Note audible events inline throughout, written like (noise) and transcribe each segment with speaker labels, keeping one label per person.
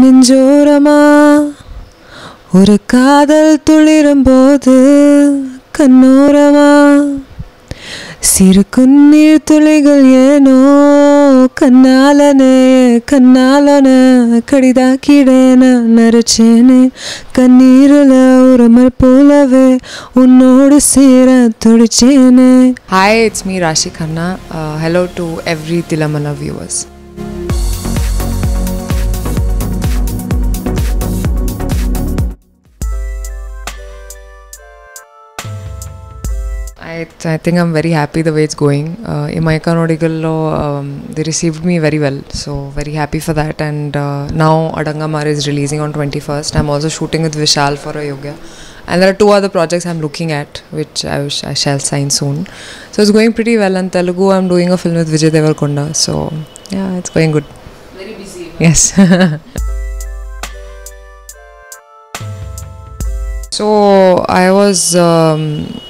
Speaker 1: நெஞ்சோரமா? ஒரு காதல் துளிரும் போது கண்ணோரமா? சிறு குன்னீர் துளிகள் ஏனோ? கண்ணாலனே கண்ணாலன கடிதாக்கிடே நான் நரைச்சேனே கண்ணீரில் உரமர் போலவே உன்னோடு சேர துடிச்சேனே.
Speaker 2: Hi it's me Rashi Kanna hello to every திலமன viewers I, I think I'm very happy the way it's going. Uh, Imaika Nodigallo, um, they received me very well, so very happy for that. And uh, now Adanga Maru is releasing on 21st. I'm also shooting with Vishal for Ayogya. And there are two other projects I'm looking at, which I, wish I shall sign soon. So it's going pretty well. And Telugu, I'm doing a film with Vijay Deverakonda. So yeah, it's going good. Very busy. Yes. (laughs) so I was. Um,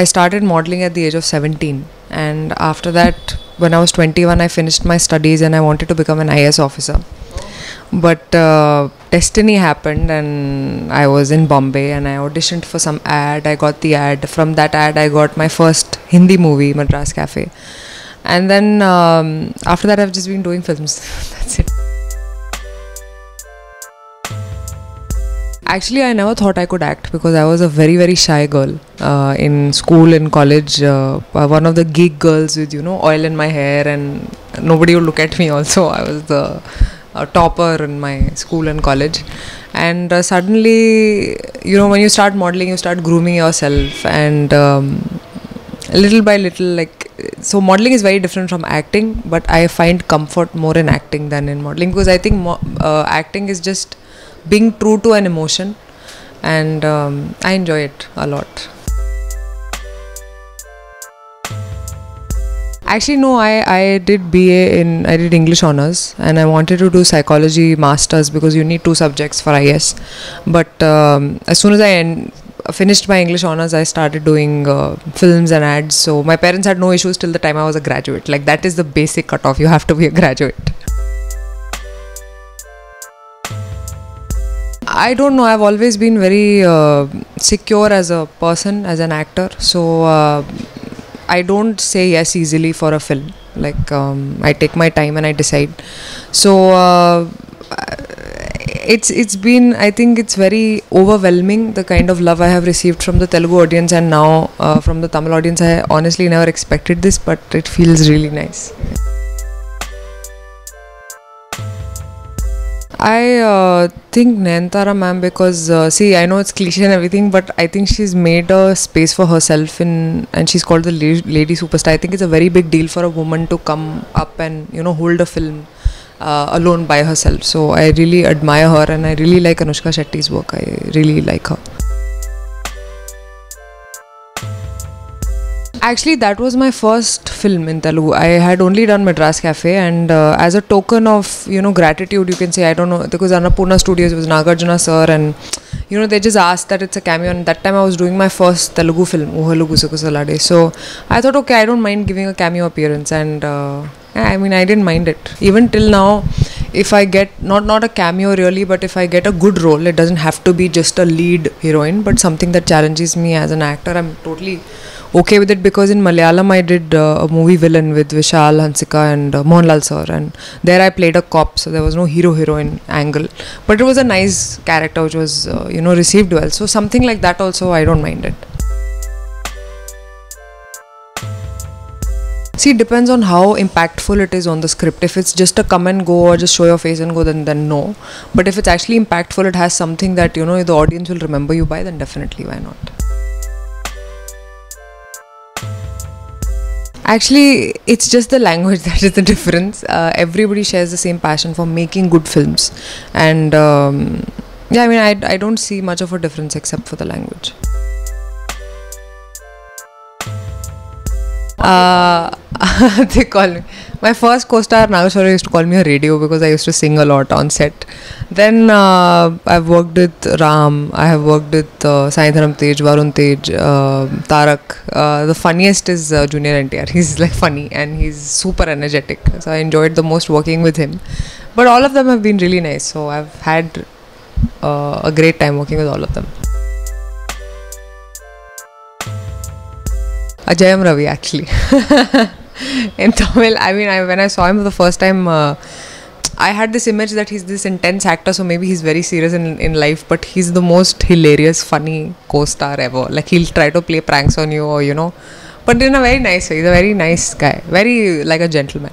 Speaker 2: I started modeling at the age of 17 and after that when I was 21 I finished my studies and I wanted to become an IAS officer. But uh, destiny happened and I was in Bombay and I auditioned for some ad. I got the ad. From that ad I got my first Hindi movie Madras Cafe. And then um, after that I've just been doing films. (laughs) That's it Actually, I never thought I could act because I was a very, very shy girl uh, in school, in college. Uh, one of the geek girls with, you know, oil in my hair, and nobody would look at me also. I was the uh, topper in my school and college. And uh, suddenly, you know, when you start modeling, you start grooming yourself, and um, little by little, like, so modeling is very different from acting, but I find comfort more in acting than in modeling because I think mo- uh, acting is just being true to an emotion and um, I enjoy it a lot. Actually, no, I, I did BA in, I did English honors and I wanted to do psychology masters because you need two subjects for IAS. But um, as soon as I en- finished my English honors, I started doing uh, films and ads. So my parents had no issues till the time I was a graduate. Like that is the basic cutoff, you have to be a graduate. I don't know. I've always been very uh, secure as a person, as an actor. So uh, I don't say yes easily for a film. Like um, I take my time and I decide. So uh, it's it's been. I think it's very overwhelming the kind of love I have received from the Telugu audience and now uh, from the Tamil audience. I honestly never expected this, but it feels really nice. I uh, think Nayanthara ma'am because uh, see I know it's cliche and everything but I think she's made a space for herself in and she's called the lady superstar. I think it's a very big deal for a woman to come up and you know hold a film uh, alone by herself. So I really admire her and I really like Anushka Shetty's work. I really like her. Actually, that was my first film in Telugu. I had only done Madras Cafe, and uh, as a token of you know gratitude, you can say I don't know because Annapurna Studios was Nagarjuna sir, and you know they just asked that it's a cameo. And that time I was doing my first Telugu film, Oohalu Gusagusalade. So I thought, okay, I don't mind giving a cameo appearance, and uh, I mean I didn't mind it. Even till now, if I get not not a cameo really, but if I get a good role, it doesn't have to be just a lead heroine, but something that challenges me as an actor. I'm totally okay with it because in Malayalam I did uh, a movie villain with Vishal, Hansika, and uh, Mohanlal sir, and there I played a cop, so there was no hero heroine angle, but it was a nice character which was uh, you know received well. So something like that also I don't mind it. See, it depends on how impactful it is on the script. If it's just a come and go or just show your face and go, then then no. But if it's actually impactful, it has something that you know the audience will remember you by, then definitely why not? Actually, it's just the language (laughs) that is the difference. Uh, everybody shares the same passion for making good films, and um, yeah, I mean, I, I don't see much of a difference except for the language. Uh, (laughs) they call me. My first co-star Naga Shaurya used to call me a radio because I used to sing a lot on set. Then uh, I've worked with Ram. I have worked with uh, Sai Dharam Tej, Varun Tej, uh, Tarak. Uh, the funniest is uh, Junior NTR. (laughs) He's like funny and he's super energetic. So I enjoyed the most working with him. But all of them have been really nice. So I've had uh, a great time working with all of them. Ajayam Ravi actually. (laughs) in Tamil, I mean, I, when I saw him for the first time, uh, I had this image that he's this intense actor, so maybe he's very serious in, in life, but he's the most hilarious, funny co star ever. Like, he'll try to play pranks on you, or you know, but in a very nice way. He's a very nice guy, very like a gentleman.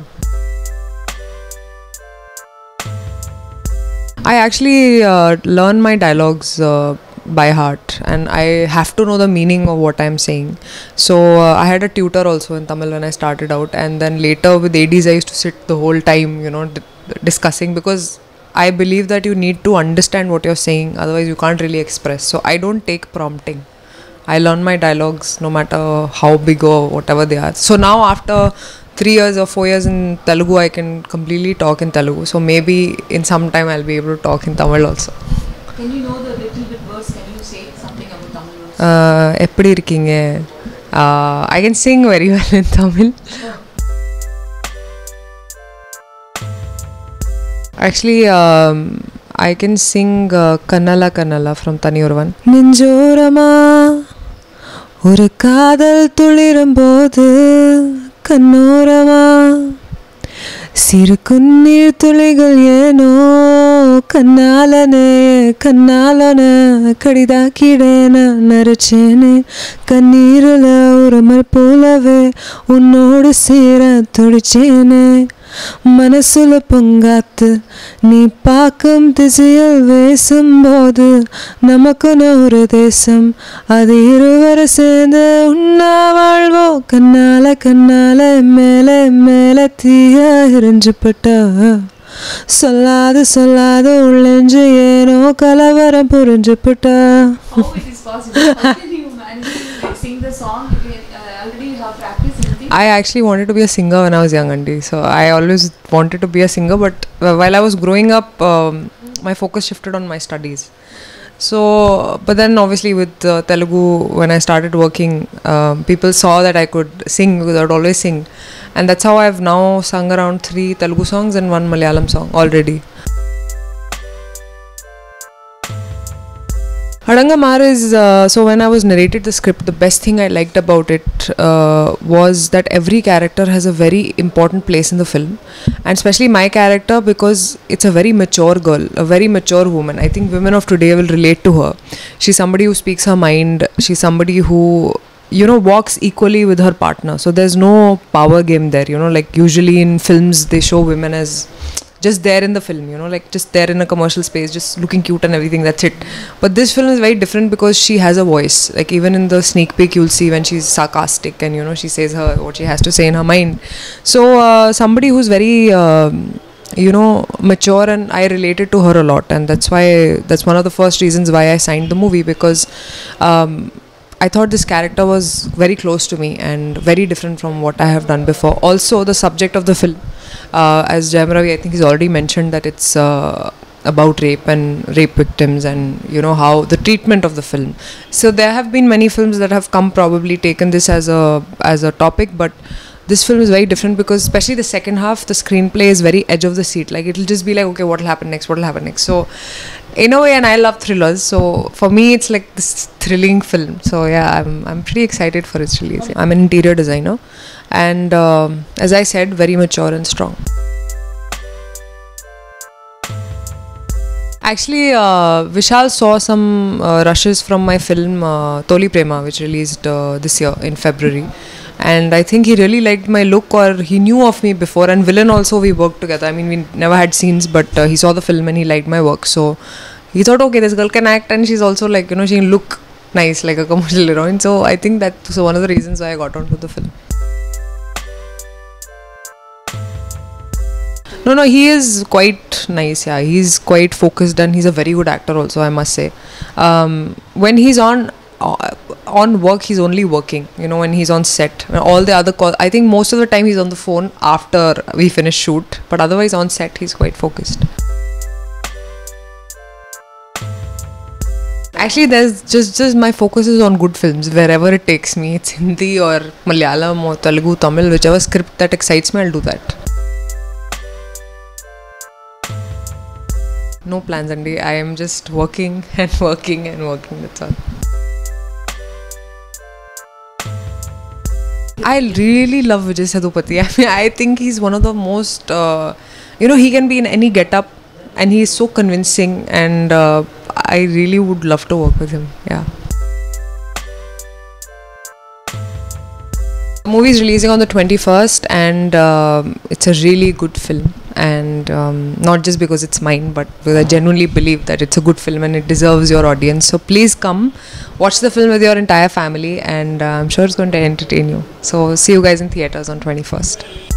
Speaker 2: I actually uh, learn my dialogues uh, by heart and I have to know the meaning of what I'm saying. So uh, I had a tutor also in Tamil when I started out, and then later with ADs, I used to sit the whole time, you know, d- discussing because I believe that you need to understand what you're saying, otherwise, you can't really express. So I don't take prompting. I learn my dialogues no matter how big or whatever they are. So now after three years or four years in Telugu, I can completely talk in Telugu. So maybe in some time I'll be able to talk in Tamil also.
Speaker 3: Can you know the little bit words? Can you say something about Tamil words?
Speaker 2: Uh, எப்படி இருக்கீங்க I can sing very well in Tamil actually I can sing Kannala Kannala from Thani Oruvan
Speaker 1: நெஞ்சோரமா ஒரு காதல் துளிரும் போது கண்ணோரமா சிறு குன்னீர் துளிகள் ஏனோ? கண்ணாலனே கண்ணாலன கடிதாக்கிடேன? நரைச்சேனே கண்ணீரில் உரமர் போலவே உன்னோடு சேர துடிச்சேனே. மனசுல பொங்காத்து நீ பார்க்கும் திசையில் வீசும்போது நமக்குன்னு ஒரு தேசம் அது இருவரை சேர்ந்து உண்ணா வாழ்வோ கண்ணால கண்ணால மேலே மேலே தீய எரிஞ்சுப்பட்ட சொல்லாது சொல்லாது உள்ளெஞ்சு ஏனோ கலவரம் புரிஞ்சுப்பட்டா
Speaker 3: How oh, it is possible? How can you manage to like, sing the song? You can, uh, already you have practiced?
Speaker 2: I actually wanted to be a singer when I was young, Andy. So I always wanted to be a singer, but while I was growing up, um, my focus shifted on my studies. So, but then obviously with uh, Telugu, when I started working, um, people saw that I could sing because I would always sing, and that's how I've now sung around three Telugu songs and one Malayalam song already. Adanga Maru is uh, so when I was narrated the script, the best thing I liked about it uh, was that every character has a very important place in the film, and especially my character because it's a very mature girl, a very mature woman. I think women of today will relate to her. She's somebody who speaks her mind. She's somebody who you know walks equally with her partner. So there's no power game there. You know, like usually in films they show women as just there in the film, you know, like just there in a commercial space, just looking cute and everything. That's it. But this film is very different because she has a voice. Like even in the sneak peek, you'll see when she's sarcastic and you know she says her what she has to say in her mind. So uh, somebody who's very um, you know mature and I related to her a lot, and that's why that's one of the first reasons why I signed the movie because. Um, I thought this character was very close to me and very different from what I have done before. Also, the subject of the film, as Jayam Ravi, I think he's already mentioned that it's uh, about rape and rape victims and you know how the treatment of the film. So there have been many films that have come probably taken this as a as a topic, but this film is very different because especially the second half, the screenplay is very edge of the seat. Like it'll just be like, okay, what will happen next? What will happen next? So in a way and i love thrillers so for me it's like this thrilling film so yeah i'm, I'm pretty excited for its release i'm an interior designer and um, as i said very mature and strong Actually, uh, Vishal saw some uh, rushes from my film uh, Tholi Prema, which released uh, this year in February. And I think he really liked my look, or he knew of me before. And Villain also, we worked together. I mean, we never had scenes, but uh, he saw the film and he liked my work. So he thought, okay, this girl can act, and she's also like, you know, she can look nice, like a commercial (laughs) heroine. So I think that's one of the reasons why I got onto the film. No, no, he is quite nice. Yeah, he's quite focused and he's a very good actor also. I must say. Um, when he's on, uh, on work he's only working you know when he's on set all the other call i think most of the time he's on the phone after we finish shoot but otherwise on set he's quite focused actually there's just just my focus is on good films wherever it takes me it's hindi or malayalam or telugu tamil whichever script that excites me i'll do that no plans andy i am just working (laughs) and working and working that's all I really love Vijay Sethupathi. (laughs) I mean, I think he's one of the most, uh, you know, he can be in any get-up, and is so convincing, and uh, I really would love to work with him. Yeah. The movie is releasing on the 21st, and um, it's a really good film. And um, not just because it's mine, but because I genuinely believe that it's a good film and it deserves your audience. So please come, watch the film with your entire family, and uh, I'm sure it's going to entertain you. So see you guys in theaters on 21st.